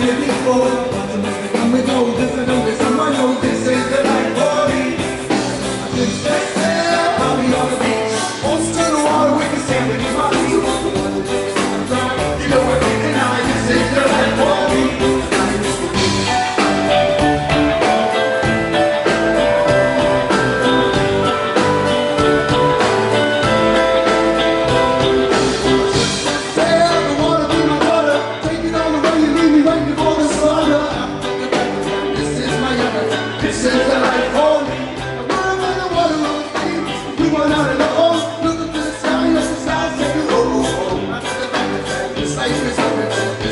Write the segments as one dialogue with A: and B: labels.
A: living for Look at the sky, yes, the. I'm at the it's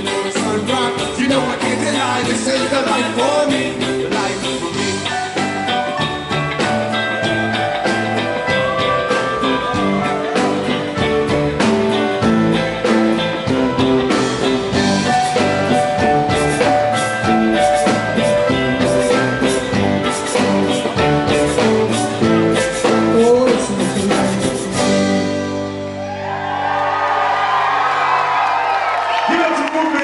A: you know it's. You know I can't deny this is the life for me. Give it up
B: move. Booker.